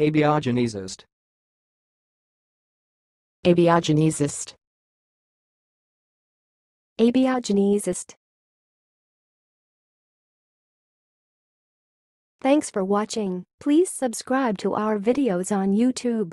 Abiogenesist. Abiogenesist. Abiogenesist. Thanks for watching. Please subscribe to our videos on YouTube.